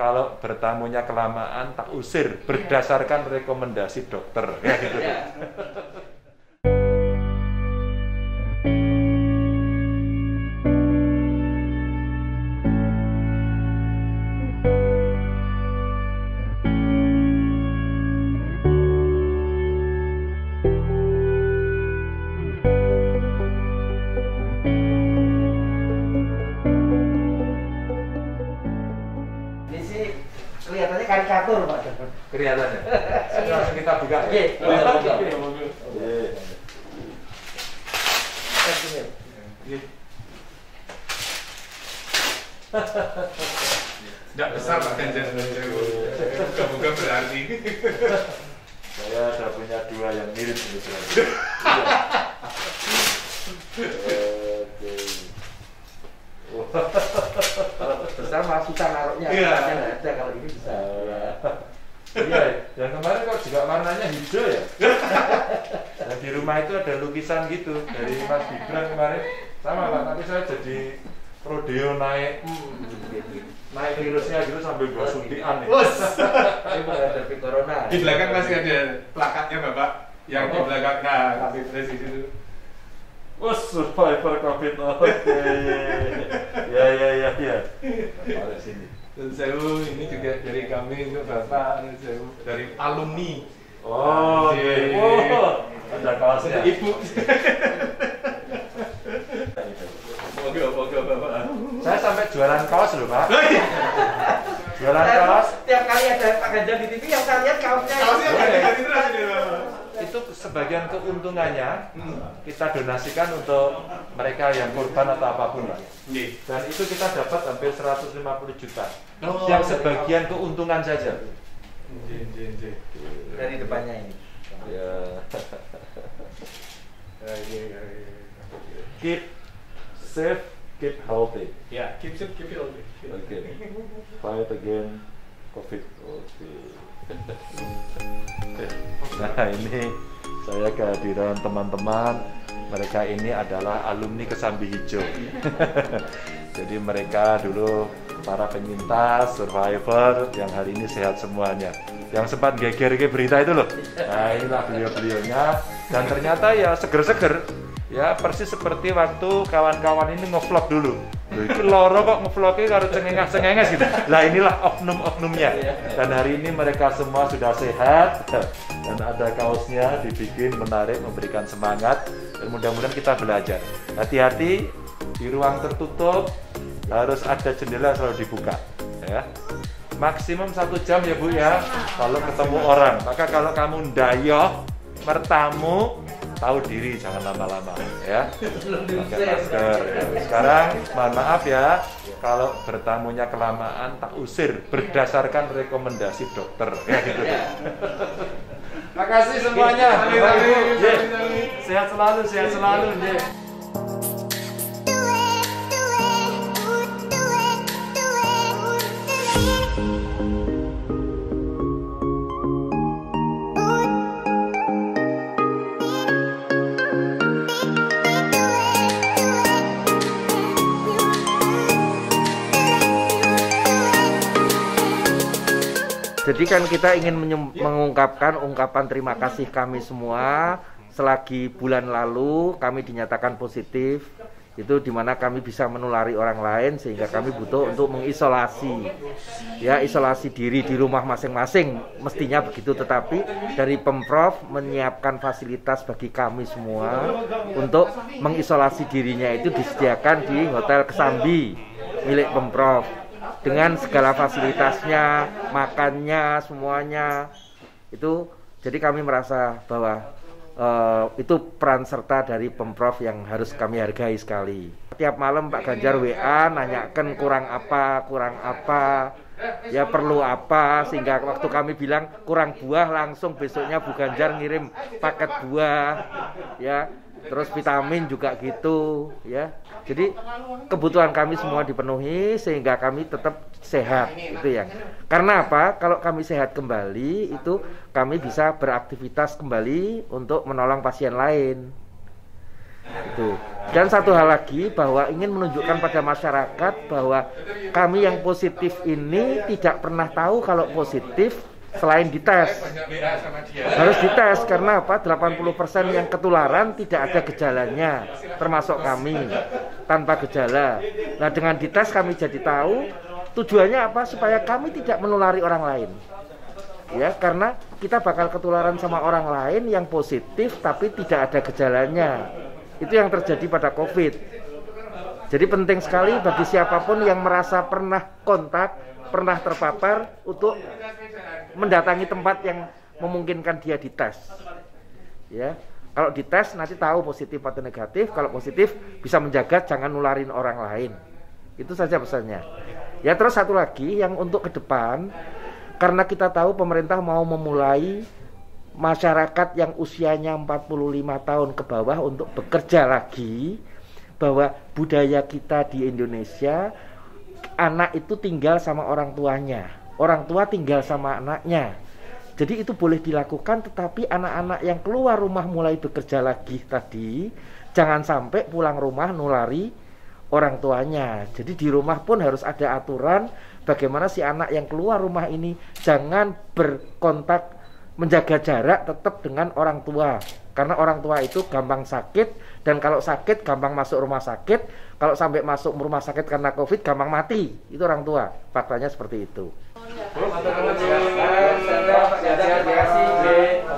kalau bertamunya kelamaan tak usir berdasarkan rekomendasi dokter ya gitu. Karikatur Pak. Kelihatannya. Langsung kita buka. Oke, Ya. oke. Iya. Tidak besar Pak Ganjar Bukan berarti Saya sudah punya dua yang mirip kebetulan. Oke. Besar malah susah naruhnya. Iya. Nggak ada kalau ini bisa. Iya, yang kemarin kok juga warnanya hijau ya? Dan di rumah itu ada lukisan gitu dari Mas Gibran kemarin sama Pak, tapi saya jadi rodeo naik naik virusnya gitu sambil bawa suntikan nih. Bos Ini menghadapi corona. Di belakang masih ada plakatnya Bapak Yang di Oh. belakang Nah, Rizik itu Oh, survivor COVID. Oke. Ya ya ya ya. Mari sini. Dan Sewu ini juga dari kami untuk Bapak dari alumni Oh, oke. Anjir. Oh, ada. Untuk Ibu Moga, moga Bapak Saya sampai jualan kaos loh, Pak. Jualan Saya kaos Tiap kali ada Pak Ganjar di TV yang saya lihat kaosnya. Kaosnya Boleh. ganti-ganti terus ini Bapak itu sebagian keuntungannya Hmm. kita donasikan untuk mereka yang korban atau apa pun lah. Iya. Dan itu kita dapat hampir 150 juta. Oh. Yang sebagian keuntungan saja. Iya, iya, iya. Dari depannya ini. Ya. Iya, iya, iya. Keep safe, keep healthy. Ya, keep it, keep all. Oke. Fight again COVID. Oke. Nah ini saya kehadiran teman-teman. Mereka ini adalah alumni Kesambi Hijau. Jadi mereka dulu para penyintas, survivor yang hari ini sehat semuanya. Yang sempat geger ke berita itu loh. Nah inilah beliau-beliaunya. Dan ternyata ya seger-seger. Ya persis seperti waktu kawan-kawan ini ngevlog dulu. Itu loro kok ngevlognya karo cengengas-cengengas gitu. Lah inilah oknum-oknumnya. Dan hari ini mereka semua sudah sehat dan ada kaosnya dibikin menarik, memberikan semangat dan mudah-mudahan kita belajar. Hati-hati di ruang tertutup harus ada jendela selalu dibuka ya maksimum satu jam ya bu ya kalau ketemu orang maka kalau kamu ndayoh bertamu tahu diri jangan lama-lama ya. Pakai masker ya. sekarang mohon maaf ya kalau bertamunya kelamaan tak usir berdasarkan rekomendasi dokter ya gitu. Makasih semuanya. Sehat selalu sehat selalu ye. Jadi kan kita ingin mengungkapkan ungkapan terima kasih kami semua. Selagi bulan lalu kami dinyatakan positif itu di mana kami bisa menulari orang lain sehingga kami butuh untuk mengisolasi. Ya isolasi diri di rumah masing-masing mestinya begitu. Tetapi dari pemprov menyiapkan fasilitas bagi kami semua untuk mengisolasi dirinya itu disediakan di hotel Kesambi milik pemprov dengan segala fasilitasnya, makannya, semuanya itu jadi kami merasa bahwa eh, itu peran serta dari pemprov yang harus kami hargai sekali. Tiap malam Pak Ganjar WA nanyakan kurang apa, kurang apa, ya perlu apa sehingga waktu kami bilang kurang buah langsung besoknya Bu Ganjar ngirim paket buah ya terus vitamin juga gitu ya. Jadi kebutuhan kami semua dipenuhi sehingga kami tetap sehat itu yang karena apa? Kalau kami sehat kembali itu kami bisa beraktivitas kembali untuk menolong pasien lain. Itu. Dan satu hal lagi bahwa ingin menunjukkan pada masyarakat bahwa kami yang positif ini tidak pernah tahu kalau positif selain dites. Harus dites karena apa? 80% yang ketularan tidak ada gejalanya, termasuk kami tanpa gejala. Nah, dengan dites kami jadi tahu tujuannya apa? Supaya kami tidak menulari orang lain. Ya, karena kita bakal ketularan sama orang lain yang positif tapi tidak ada gejalanya. Itu yang terjadi pada COVID. Jadi penting sekali bagi siapa pun yang merasa pernah kontak, pernah terpapar untuk mendatangi tempat yang memungkinkan dia dites. Ya, kalau dites nanti tahu positif atau negatif. Kalau positif bisa menjaga jangan nularin orang lain. Itu saja pesannya. Ya terus satu lagi yang untuk ke depan karena kita tahu pemerintah mau memulai masyarakat yang usianya 45 tahun ke bawah untuk bekerja lagi bahwa budaya kita di Indonesia anak itu tinggal sama orang tuanya orang tua tinggal sama anaknya. Jadi itu boleh dilakukan tetapi anak-anak yang keluar rumah mulai bekerja lagi tadi jangan sampai pulang rumah nulari orang tuanya. Jadi di rumah pun harus ada aturan bagaimana si anak yang keluar rumah ini jangan berkontak menjaga jarak tetap dengan orang tua. Karena orang tua itu gampang sakit dan kalau sakit gampang masuk rumah sakit. Kalau sampai masuk rumah sakit karena covid gampang mati. Itu orang tua faktanya seperti itu Terima kasih.